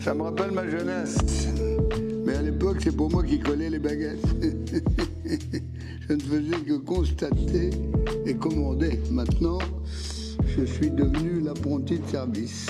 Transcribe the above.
Ça me rappelle ma jeunesse. Mais à l'époque, c'est pour moi qui collais les baguettes. je ne faisais que constater et commander. Maintenant, je suis devenu l'apprenti de service.